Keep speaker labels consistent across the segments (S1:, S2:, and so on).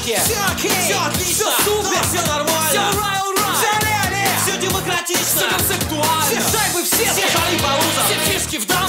S1: порядке. Все окей, все отлично, все супер, все нормально. Все рай, ура, все ля-ля, все демократично, все концептуально. Все шайбы все, все шары по узам, все фишки в дам.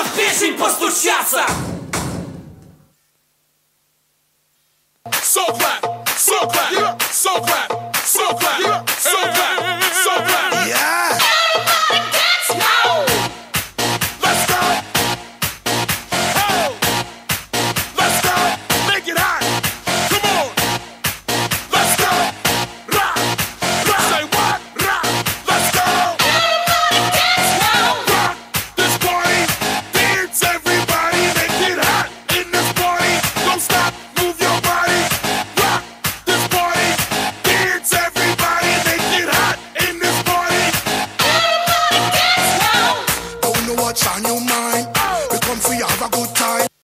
S1: Можно в печень постучаться!
S2: So clap, so clap, so clap, so clap, so clap.